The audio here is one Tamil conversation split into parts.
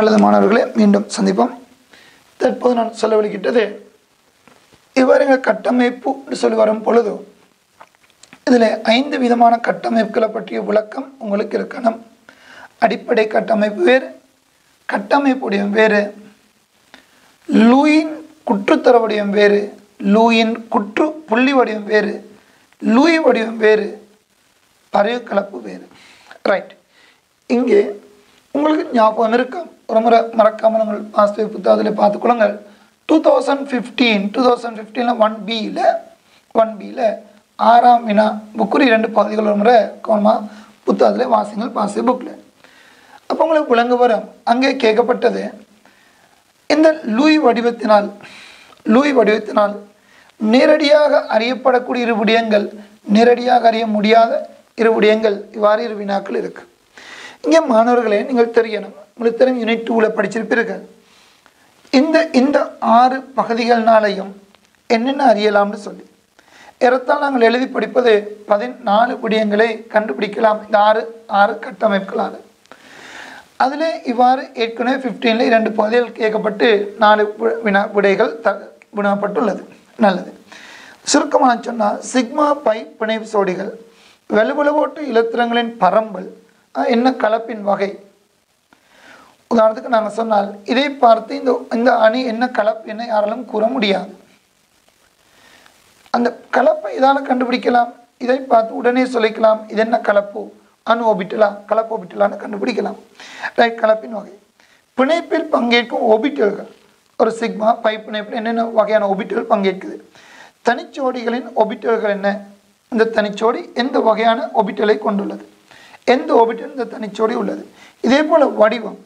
நல்லது மாணவர்களே மீண்டும் சந்திப்போம். தற்போது நான் செலவழிக்கிட்டது இவ்வாறு கட்டமைப்பு என்று சொல்லி வரும் பொழுது இதில் ஐந்து விதமான கட்டமைப்புகளை பற்றிய விளக்கம் உங்களுக்கு இருக்கணும். அடிப்படை கட்டமைப்பு வேறு கட்டமைப்புடைய வேறு லூயின் குற்றுத்தர வடிவம் வேறு லூயின் குற்று புள்ளி வடிவம் வேறு லூயி வடிவம் வேறு பறவை கலப்பு வேறு. ரைட் இங்கே உங்களுக்கு ஞாபகம் இருக்கும் ஒரு முறை மறக்காமல் உங்கள் வாஸ்தவ புத்தகத்தில் பார்த்துக்கொள்ளுங்கள் two thousand fifteen two thousand ஃபிஃப்டீனில் one பியில் ஒன் பியில் ஆறாம் வினா புக்குரி இரண்டு பகுதிகள் ஒரு முறை கவனமாக புத்தகத்தில் வாசிங்கள் பாசி புக்கில். அப்போ உங்களுக்கு விளங்கு வரும் அங்கே கேட்கப்பட்டது இந்த லூய் வடிவத்தினால் லூய் வடிவத்தினால் நேரடியாக அறியப்படக்கூடிய இரு விடயங்கள் நேரடியாக அறிய முடியாத இரு விடயங்கள் இவ்வாறு இரு வினாக்கள் இருக்குது இங்கே மாணவர்களே நீங்கள் தெரியணும். உங்களுக்கு தெரியும் யூனிட் டூவில் படிச்சிருப்பீர்கள். இந்த இந்த ஆறு பகுதிகள்னாலையும் என்னென்ன அறியலாம்னு சொல்லி. ஏறத்தால் நாங்கள் எழுதி படிப்பது பதினாலு விடயங்களை கண்டுபிடிக்கலாம். இந்த ஆறு ஆறு கட்டமைப்புகளால். அதில் இவ்வாறு ஏற்கனவே ஃபிஃப்டீனில் இரண்டு பகுதிகள் கேட்கப்பட்டு நாலு வினா விடைகள் த வினாப்பட்டுள்ளது. நல்லது. சுருக்கமாக சொன்னால் சிக்மா பை பிணைவு சோடிகள் வலுவலுவோட்டு இலத்திரங்களின் பரம்பல் என்ன கலப்பின் வகை? உதாரணத்துக்கு நாங்கள் சொன்னால் இதை பார்த்து இந்த இந்த அணி என்ன கலப்பு என்ன யாராலும் கூற முடியாது. அந்த கலப்பை இதால் கண்டுபிடிக்கலாம். இதை பார்த்து உடனே சொல்லிக்கலாம் இது என்ன கலப்பு? அணு ஒபிட்டலா கலப்பு ஒபிட்டலான்னு கண்டுபிடிக்கலாம். ரைட் கலப்பின் வகை. பிணைப்பில் பங்கேற்கும் ஒபிட்டல்கள் ஒரு சிக்மா பை பிணைப்பில் என்னென்ன வகையான ஒபிட்டல் பங்கேற்குது? தனிச்சோடிகளின் ஒபிட்டல்கள் என்ன? இந்த தனிச்சோடி எந்த வகையான ஒபிட்டலை கொண்டுள்ளது? எந்த ஒபிட்டல் இந்த தனிச்சோடி உள்ளது? இதே போல் வடிவம்.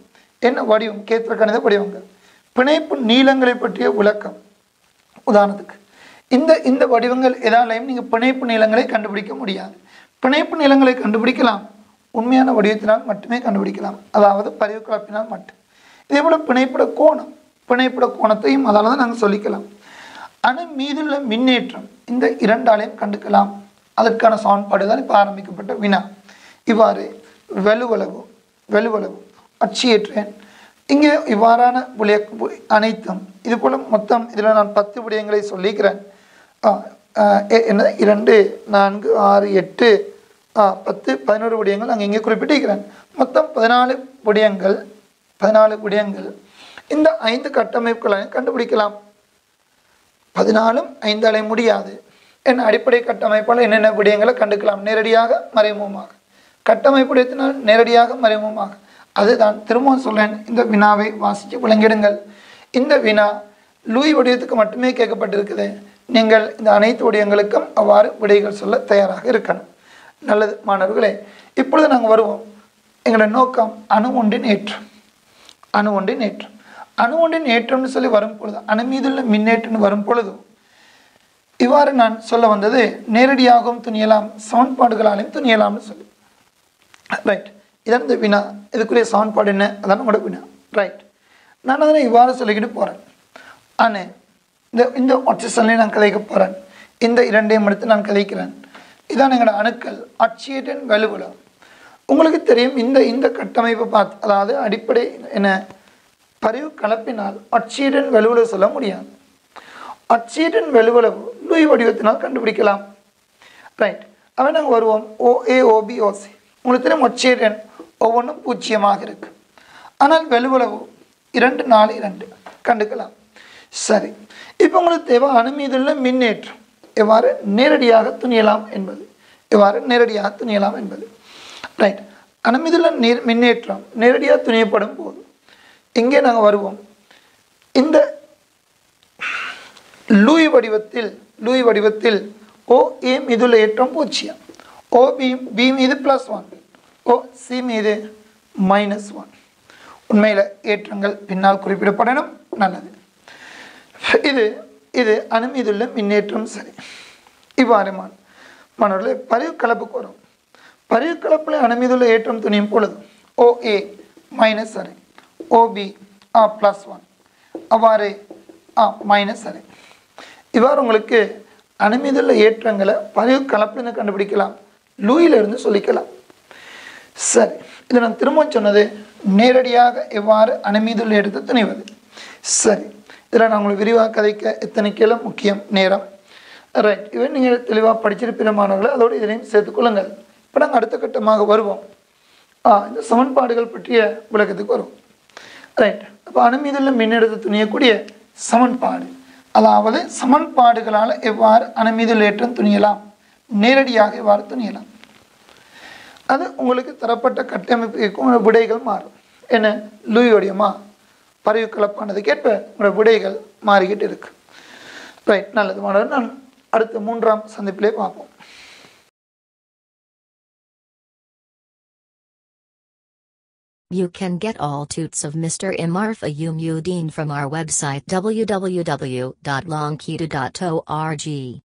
என்ன வடிவம்? கேத்திர கணித வடிவங்கள். பிணைப்பு நீளங்களை பற்றிய விளக்கம். உதாரணத்துக்கு இந்த இந்த வடிவங்கள் எதாலையும் நீங்கள் பிணைப்பு நீளங்களை கண்டுபிடிக்க முடியாது. பிணைப்பு நீளங்களை கண்டுபிடிக்கலாம். உண்மையான வடிவத்தினால் மட்டுமே கண்டுபிடிக்கலாம். அதாவது பதிவு கலப்பினால் மட்டும். இதே போல் பிணைப்பட கோணம். பிணைப்பட கோணத்தையும் அதால் தான் நாங்கள் சொல்லிக்கலாம். அணு மீதுள்ள மின்னேற்றம் இந்த இரண்டாலையும் கண்டுக்கலாம். அதற்கான சமன்பாடு தான் இப்போ ஆரம்பிக்கப்பட்ட வினா. இவ்வாறு வெலுவளவு வெலுவளவு அச்சியற்றேன். இங்கே இவ்வாறான விளைய அனைத்தும் இது போல் மொத்தம் இதில் நான் பத்து விடயங்களை சொல்லிக்கிறேன். ஆ, என்ன இரண்டு நான்கு ஆறு எட்டு ஆ, பத்து பதினோரு விடயங்கள் அங்கே இங்கே குறிப்பிட்டிருக்கிறேன். மொத்தம் பதினாலு விடயங்கள் பதினாலு விடயங்கள். இந்த ஐந்து கட்டமைப்புகளையும் கண்டுபிடிக்கலாம். பதினாலும் ஐந்து அலை முடியாது. என் அடிப்படை கட்டமைப்பால் என்னென்ன விடயங்களை கண்டுக்கலாம்? நேரடியாக மறைமுகமாக. கட்டமைப்புடையத்தினால் நேரடியாக மறைமுகமாக. அதுதான் திரும்பவும் சொல்றேன் இந்த வினாவை வாசித்து விளங்கிடுங்கள். இந்த வினா லூய் வடிவத்துக்கு மட்டுமே கேட்கப்பட்டிருக்குது. நீங்கள் இந்த அனைத்து வடிவங்களுக்கும் அவ்வாறு விடைகள் சொல்ல தயாராக இருக்கணும். நல்லது மாணவர்களே இப்பொழுது நாங்கள் வருவோம். எங்களோட நோக்கம் அணு ஒன்றின் ஏற்றம். அணு ஒன்றின் ஏற்றம். அணு ஒன்றின் ஏற்றம்னு சொல்லி வரும் பொழுது அணு மீதுள்ள மின்னேற்றம்னு வரும் பொழுது இவ்வாறு நான் சொல்ல வந்தது நேரடியாகவும் துணியலாம் சமன்பாடுகளாலையும் துணியலாம்னு சொல்லி. ரைட் இதான் இந்த வினா. இதுக்குரிய சான்பாடு என்ன? அதான் உங்களோட வினா. ரைட் நான் அதனை இவ்வாறு சொல்லிக்கிட்டு போகிறேன் ஆனால் இந்த இந்த ஆக்சிஜன்லேயும் நான் கலைக்க போகிறேன் இந்த இரண்டையும் எடுத்து நான் கதைக்கிறேன் இதான் எங்களோட அணுக்கள். அச்சியேட்டன் வலுவலம் உங்களுக்கு தெரியும் இந்த இந்த கட்டமைப்பை பார்த்து அதாவது அடிப்படை என்ன? பரிவு கலப்பினால் அச்சீடன் வலுவலவு சொல்ல முடியாது. அச்சீடன் வலுவலவு நுய் வடிவத்தினால் கண்டுபிடிக்கலாம். ரைட் அவன் நாங்கள் வருவோம். ஓ ஏ ஓபி ஓசி உங்களுக்கு தெரியும் ஒச்சீடன் ஒவ்வொன்றும் பூஜ்ஜியமாக இருக்கு. ஆனால் வலுவலவு இரண்டு நாலு இரண்டு. கண்டுக்கலாம். சரி. இப்போ உங்களுக்கு தேவை அணு மீதுள்ள மின்னேற்றம். எவ்வாறு? நேரடியாக துணியலாம் என்பது. எவ்வாறு? நேரடியாக துணியலாம் என்பது. ரைட் அணு மீதுள்ள நீர் மின்னேற்றம் நேரடியாக துணியப்படும் போது. இங்கே நாங்கள் வருவோம். இந்த லூய் வடிவத்தில் லூய் வடிவத்தில் ஓ ஏ மீதுள்ள ஏற்றம் பூஜ்ஜியம் ஓபியும் பி மீது ப்ளஸ் ஒன் ஓ சி மீது மைனஸ் ஒன் உண்மையில் ஏற்றங்கள் பின்னால் குறிப்பிடப்படணும். நல்லது. இது இது அணு மீதுள்ள மின்னேற்றம் சரி. இவ்வாறு மாண் மாணவர்களே பரிவு கலப்புக்கு வரும். பரிவு கலப்பில் அணு மீதுள்ள ஏற்றம் துணியும் பொழுது ஓ ஏ மைனஸ் அரை ஓபி ஆ ப்ளஸ் ஒன் அவ்வாறு ஆ மைனஸ் அரை இவ்வாறு உங்களுக்கு அணு மீதுள்ள ஏற்றங்களை பரிவு கலப்புன்னு கண்டுபிடிக்கலாம். லூயிலிருந்து சொல்லிக்கலாம். சரி இதை நான் திரும்ப சொன்னது நேரடியாக எவ்வாறு அணுமீதுள்ள எடுத்து துணிவது? சரி இதில் நான் உங்களுக்கு விரிவாக கதைக்க எத்தனை கிலோ முக்கியம்? நேரம். ரைட் இவை நீங்கள் தெளிவாக படிச்சிருப்பிற மாணவர்களை அதோடு இதனையும் சேர்த்துக்கொள்ளுங்கள் இப்போ நாங்கள் அடுத்த கட்டமாக வருவோம். ஆ இந்த சமன்பாடுகள் பற்றிய விளக்கத்துக்கு வருவோம். ரைட் அப்போ அணுமீதுள்ள மின்னெடுத்து துணியக்கூடிய சமன்பாடு. அதாவது சமன்பாடுகளால் எவ்வாறு அணுமீதுள்ள ஏற்றம் துணியலாம்? நேரடியாக எவ்வாறு துணியலாம் அது உங்களுக்கு தரப்பட்ட கட்டமைப்புக்கும் விடைகள் மாறும். என்ன? லூயோடியமா? பறவை கலப்பானதுக்கேற்ப உங்களோட விடைகள் மாறிக்கிட்டு இருக்கு. ரைட் நல்லது மாணவர். நான் அடுத்த மூன்றாம் சந்திப்பிலே பார்ப்போம். You can get all toots of Mr. Imar Fayoum from our website www.longketo.org.